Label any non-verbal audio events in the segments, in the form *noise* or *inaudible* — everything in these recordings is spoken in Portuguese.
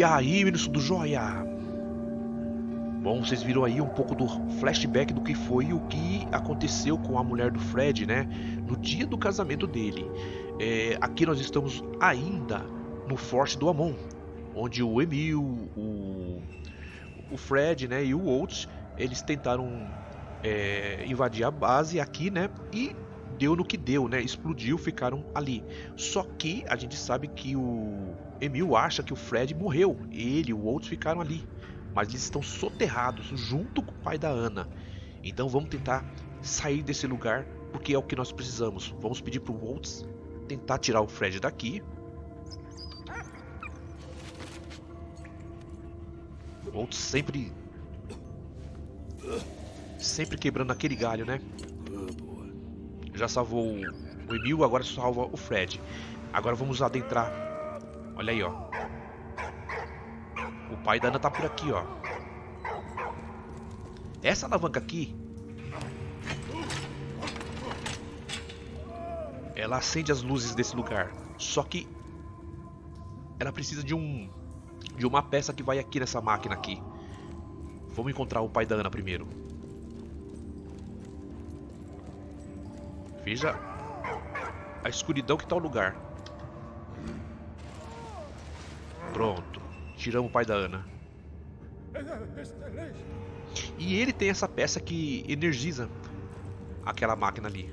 E aí, meninos do Joia? Bom, vocês viram aí um pouco do flashback do que foi o que aconteceu com a mulher do Fred, né? No dia do casamento dele. É, aqui nós estamos ainda no Forte do Amon, onde o Emil, o, o Fred, né, e o Oates, eles tentaram é, invadir a base aqui, né? E deu no que deu, né? Explodiu, ficaram ali. Só que a gente sabe que o Emil acha que o Fred morreu. Ele e o Oates ficaram ali mas eles estão soterrados junto com o pai da Ana. Então vamos tentar sair desse lugar porque é o que nós precisamos. Vamos pedir pro Waltz tentar tirar o Fred daqui. O Waltz sempre sempre quebrando aquele galho, né? Já salvou o Emil, agora salva o Fred. Agora vamos adentrar. Olha aí, ó. O pai da Ana tá por aqui, ó. Essa alavanca aqui... Ela acende as luzes desse lugar. Só que... Ela precisa de um... De uma peça que vai aqui nessa máquina aqui. Vamos encontrar o pai da Ana primeiro. Veja a escuridão que tá o lugar. Pronto. Tiramos o pai da Ana. E ele tem essa peça que energiza aquela máquina ali.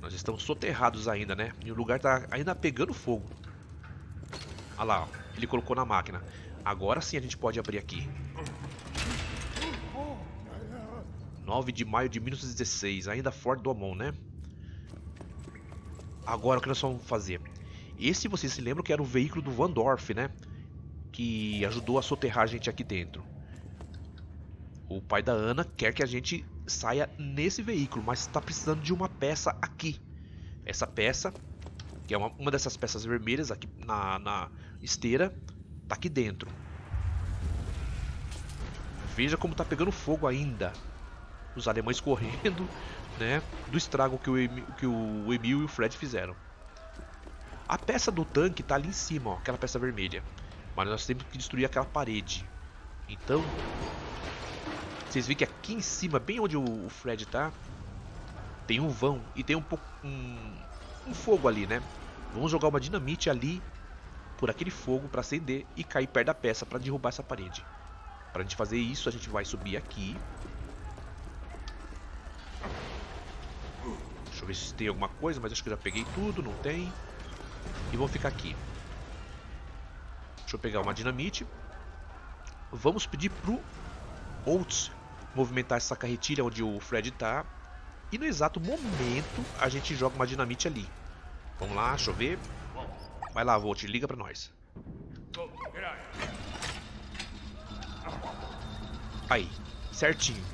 Nós estamos soterrados ainda, né? E o lugar tá ainda pegando fogo. Olha lá, ó. ele colocou na máquina. Agora sim a gente pode abrir aqui. 9 de maio de 1916, ainda forte do Amon, né? Agora o que nós vamos fazer? Esse vocês se lembram que era o veículo do Van Dorf, né? Que ajudou a soterrar a gente aqui dentro. O pai da Ana quer que a gente saia nesse veículo, mas está precisando de uma peça aqui. Essa peça, que é uma, uma dessas peças vermelhas aqui na, na esteira, tá aqui dentro. Veja como tá pegando fogo ainda. Os alemães correndo, né? Do estrago que o, que o Emil e o Fred fizeram. A peça do tanque tá ali em cima, ó, aquela peça vermelha. Mas nós temos que destruir aquela parede. Então, vocês veem que aqui em cima, bem onde o Fred tá, tem um vão e tem um pouco um, um fogo ali, né? Vamos jogar uma dinamite ali por aquele fogo para acender e cair perto da peça para derrubar essa parede. Para a gente fazer isso, a gente vai subir aqui. Deixa eu ver se tem alguma coisa, mas acho que já peguei tudo, não tem. E vou ficar aqui. Deixa eu pegar uma dinamite. Vamos pedir pro Oates movimentar essa carretilha onde o Fred tá. E no exato momento a gente joga uma dinamite ali. Vamos lá, deixa eu ver. Vai lá, Volt, liga pra nós. Aí, certinho.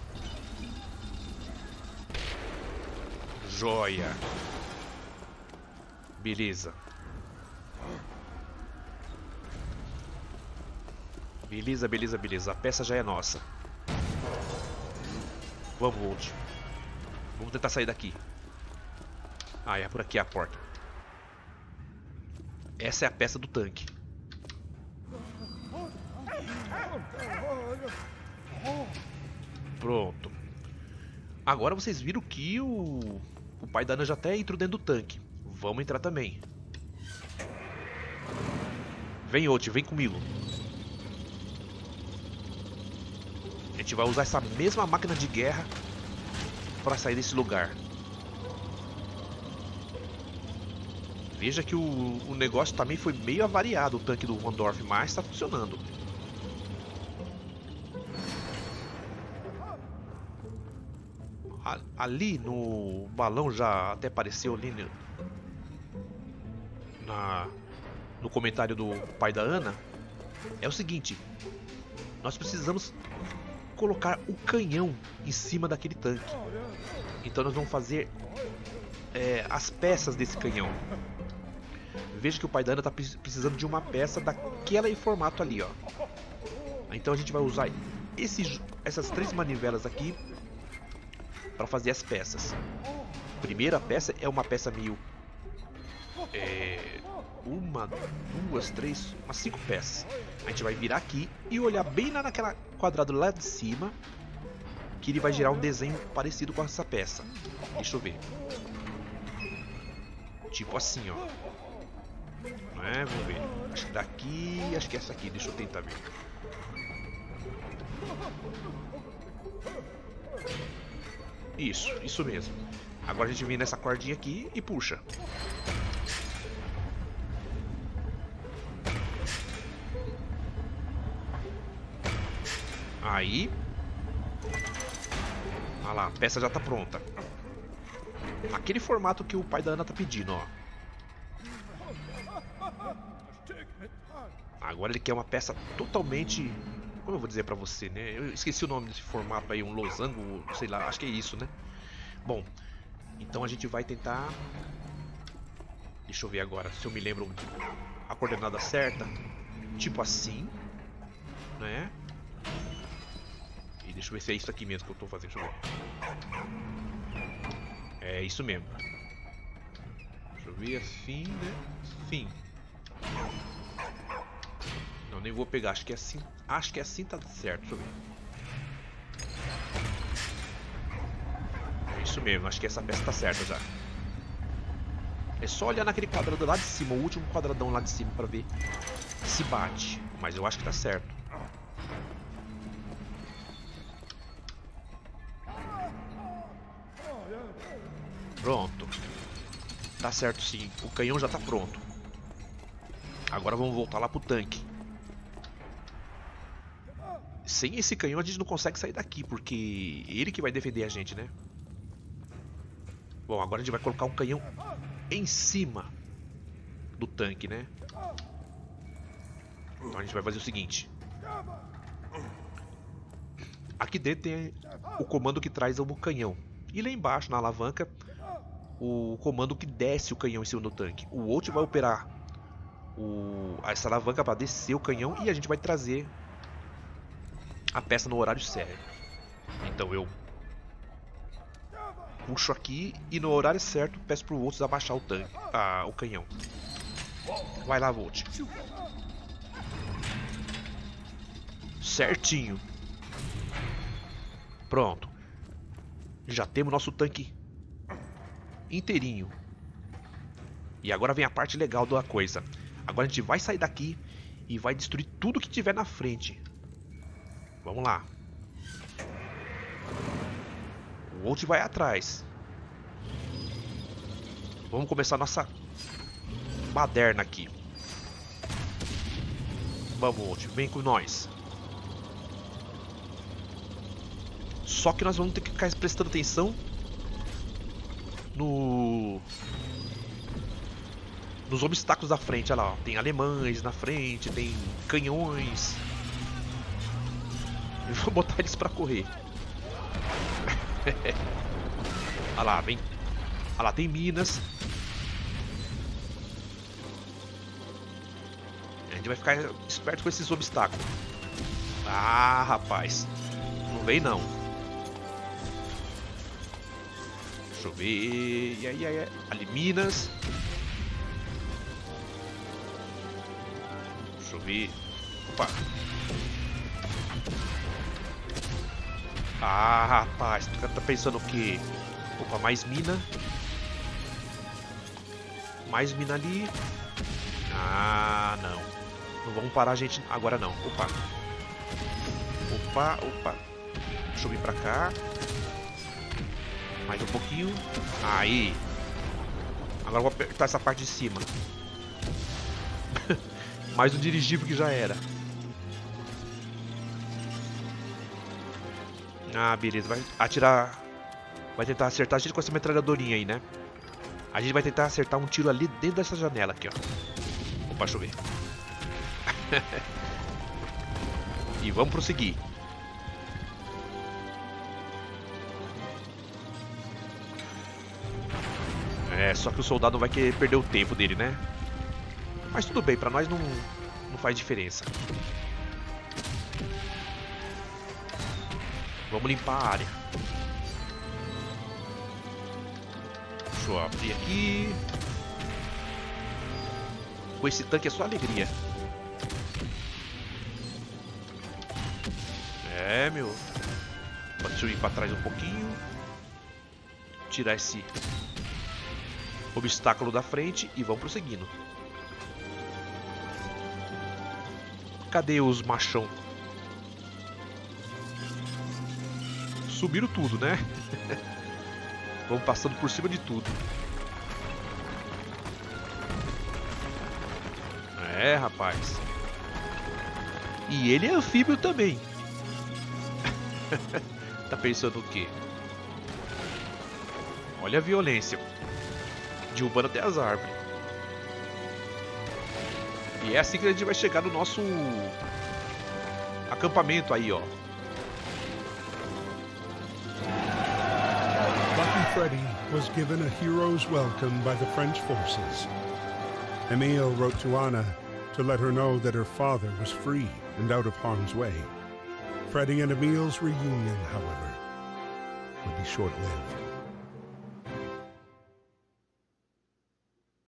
Joia. Beleza. Beleza, beleza, beleza. A peça já é nossa. Vamos, Volt. Vamos tentar sair daqui. Ah, é por aqui a porta. Essa é a peça do tanque. Pronto. Agora vocês viram que o pai da Ana já até entrou dentro do tanque. Vamos entrar também. Vem, Oti, vem comigo. A gente vai usar essa mesma máquina de guerra para sair desse lugar. Veja que o, o negócio também foi meio avariado, o tanque do Vondorf, mas está funcionando. Ali no balão já até apareceu ali na, no comentário do pai da Ana é o seguinte: nós precisamos colocar o canhão em cima daquele tanque. Então nós vamos fazer é, as peças desse canhão. Veja que o pai da Ana está precisando de uma peça daquela em formato ali, ó. Então a gente vai usar esses, essas três manivelas aqui para fazer as peças. primeira peça é uma peça meio... É, uma, duas, três, umas cinco peças. A gente vai virar aqui e olhar bem lá naquela quadrado lá de cima que ele vai gerar um desenho parecido com essa peça. Deixa eu ver. Tipo assim, ó. Não é? Vamos ver. Acho que daqui, acho que é essa aqui. Deixa eu tentar ver. Isso, isso mesmo. Agora a gente vem nessa cordinha aqui e puxa. Aí. Olha lá, a peça já tá pronta. Aquele formato que o pai da Ana tá pedindo, ó. Agora ele quer uma peça totalmente... Como eu vou dizer pra você, né? Eu esqueci o nome desse formato aí, um losango, sei lá, acho que é isso, né? Bom, então a gente vai tentar... Deixa eu ver agora se eu me lembro a coordenada certa. Tipo assim, né? E deixa eu ver se é isso aqui mesmo que eu tô fazendo, deixa eu ver. É isso mesmo. Deixa eu ver assim, né? Fim. Não, nem vou pegar, acho que é assim. Acho que é assim tá certo, deixa eu ver. É isso mesmo, acho que essa peça tá certa já. É só olhar naquele quadrado lá de cima, o último quadradão lá de cima pra ver se bate. Mas eu acho que tá certo. Pronto. Tá certo sim. O canhão já tá pronto. Agora vamos voltar lá pro tanque. Sem esse canhão a gente não consegue sair daqui, porque ele que vai defender a gente, né? Bom, agora a gente vai colocar um canhão em cima do tanque, né? Então a gente vai fazer o seguinte. Aqui dentro tem o comando que traz o canhão. E lá embaixo, na alavanca, o comando que desce o canhão em cima do tanque. O outro vai operar o, essa alavanca para descer o canhão e a gente vai trazer a peça no horário certo. Então eu puxo aqui e no horário certo peço pro Volts abaixar o tanque, ah, o canhão. Vai lá, Volt. Certinho. Pronto. Já temos nosso tanque inteirinho. E agora vem a parte legal da coisa. Agora a gente vai sair daqui e vai destruir tudo que tiver na frente. Vamos lá. O Volt vai atrás. Vamos começar nossa baderna aqui. Vamos, Volt, vem com nós. Só que nós vamos ter que ficar prestando atenção no nos obstáculos da frente, olha lá, ó. tem alemães na frente, tem canhões. *laughs* Vou botar eles pra correr. *laughs* olha lá, vem. Olha lá, tem minas. A gente vai ficar esperto com esses obstáculos. Ah, rapaz. Não vem não. Deixa eu ver. E aí, aí, ali, Minas. Deixa eu ver. Opa. Ah, rapaz, tu tá pensando o quê? Opa, mais mina. Mais mina ali. Ah, não. Não vamos parar a gente agora não. Opa. Opa, opa. Deixa eu vir pra cá. Mais um pouquinho. Aí. Agora vou apertar essa parte de cima. *laughs* Mais um dirigível que já era. Ah, beleza. Vai atirar... Vai tentar acertar a gente com essa metralhadorinha aí, né? A gente vai tentar acertar um tiro ali dentro dessa janela aqui, ó. Opa, deixa eu ver. *laughs* e vamos prosseguir. É, só que o soldado vai querer perder o tempo dele, né? Mas tudo bem, pra nós não, não faz diferença. Vamos limpar a área. Deixa eu abrir aqui. Com esse tanque é só alegria. É, meu. Deixa eu ir pra trás um pouquinho. Tirar esse obstáculo da frente e vamos prosseguindo. Cadê os machão? Subiram tudo, né? *laughs* Vamos passando por cima de tudo. É, rapaz. E ele é anfíbio também. *laughs* tá pensando o quê? Olha a violência. Derrubando até as árvores. E é assim que a gente vai chegar no nosso acampamento aí, ó. Freddy was given a hero's welcome by the French forces. Emile wrote to Anna to let her know that her father was free and out of harm's way. Freddy and Emile's reunion, however, would be short-lived.